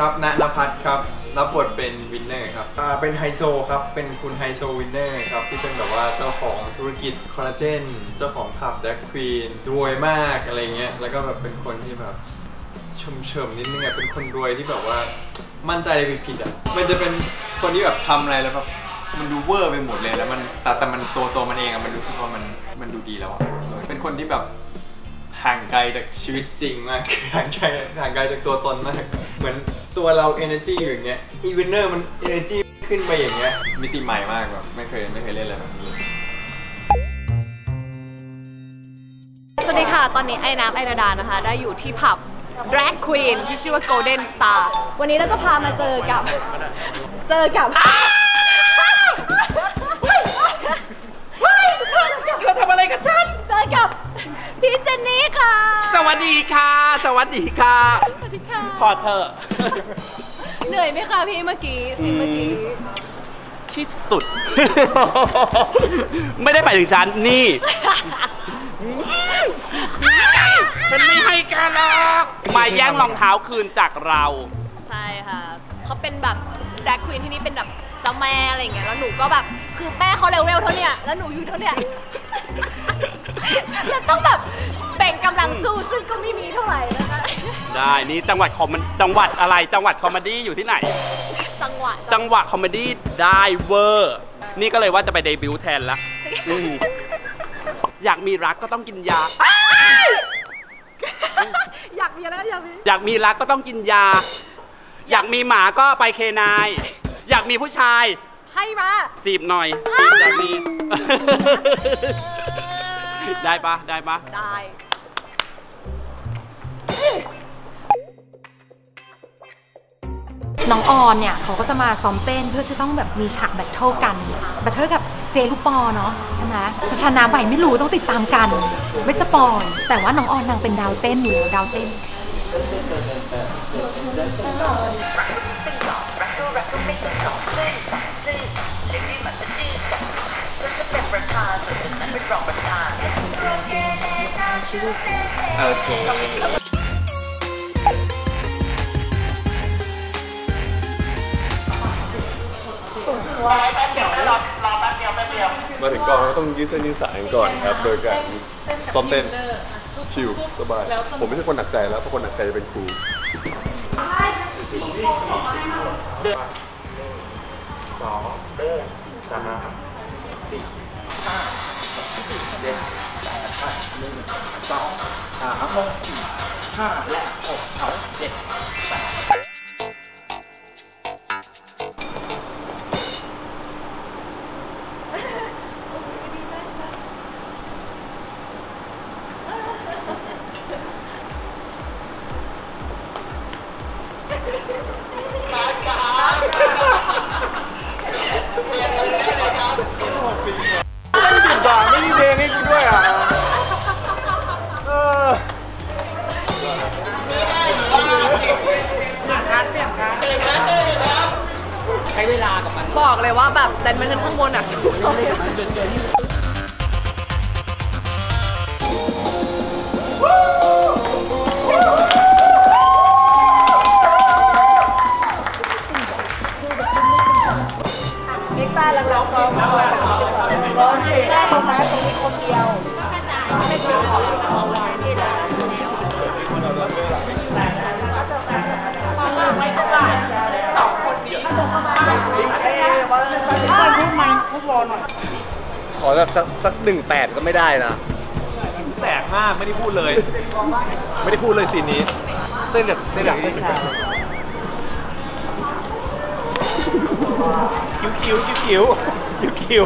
ครับณนภัทรครับ รับบทเป็นวินเนอร์ครับอ่าเป็นไฮโซครับ เป็นคุณไฮโซวินเนอร์ครับ ที่เป็นแบบว่าเจ้าของธุรกิจคอลลาเจน เจ้าของผับ drag queen รวยมากอะไรเงี้ย แล้วก็แบบเป็นคนที่แบบชมเฉมๆนิดนึงอะเป็นคนรวยที่แบบว่ามั่นใจในผิดๆอะมันจะเป็นคนที่แบบทำอะไรแล้วแบบมันดูเวอร์ไปหมดเลยแล้วมันแต่แต่มันตัวตัวมันเองอะมันรู้สึกว่ามันมันดูดีแล้วอะเป็นคนที่แบบ ห่างไกลจากชีวิตจริงมากห่างไกลห่างไกลจากตัวตนมาก เหมือนตัวเรา energy อยู่อย่างเงี้ยอีวินเนอร์มัน energy ขึ้นไปอย่างเงี้ยมิติใหม่มากแบบไม่เคยไม่เคยเล่นอะไรแบบนี้สวัสดีค่ะ ตอนนี้ไอ้น้ำไอราดานะคะ ได้อยู่ที่ผับ Drag Queen ที่ชื่อว่า Golden Star วันนี้เราจะพามาเจอกับ เจอกับเธอทำอะไรกับฉัน เจอกับ พี่เจนนี่ค่ะ สวัสดีค่ะ สวัสดีค่ะ สวัสดีค่ะพอเธอะเหนื่อยไหมคะพี่เมื่อกี้สิเมื่อกี้ ที่สุด ไม่ได้ไปถึงฉันนี่ ฉันไม่ให้แกันหรอกมาแย่งรองเท้าคืนจากเรา ใช่ค่ะเขาเป็นแบบ Drag Queen ที่นี่เป็นแบบเจ้าแม่อะไรอย่างเงี้ยแล้วหนูก็แบบคือแม่เขาเลเวลเท่าเนี้ยแล้วหนูอยู่เท่าเนี้ย แล้วต้องแบบแบ่งกำลังสู้ซึ่งก็ไม่มีเท่าไหร่นะคะ ได้นี่จังหวัดคอมมันจังหวัดอะไรจังหวัด comedy อยู่ที่ไหน จังหวะจังหวัด comedy ได้เวอร์ นี่ก็เลยว่าจะไปเดบิวต์แทนละอืมอยากมีรักก็ต้องกินยา อยากมีนะอยากมีอยากมีรักก็ต้องกินยา อยากมีหมาก็ไป kennel อยากมีผู้ชายให้มาจีบหน่อยจีบอยากมี ได้ปะได้ปะได้ น้องออนเนี่ยเขาก็จะมาซ้อมเต้นเพื่อจะต้องแบบมีฉาก battle กัน battle กับเจ๊รูปอร์เนาะใช่ไหมจะชนะไหวไม่รู้ต้องติดตามกัน ไม่ spoil แต่ว่าน้องออนนางเป็นดาวเต้นอยู่แล้วดาวเต้น โอเคมาถึงกองเราต้องยืดเส้นยืดสายกันก่อนครับ โดยการซ้อมเต้นชิลสบาย ผมไม่ใช่คนหนักใจแล้วเพราะคนหนักใจจะเป็นครูด่า เจ็ดแปดหนึ่งสองสามสี่ห้าและหกเจ็ด บอกเลยว่าแบบแดนมันขึ้นข้างบนอะสูงเลย ขอแบบสักสักหนึ่งแปดก็ไม่ได้นะแสบมากไม่ได้พูดเลย ไม่ได้พูดเลยซีนนี้เส้นแบบเส้นแบบคิ้วคิ้วคิ้วคิ้วคิ้วคิ้ว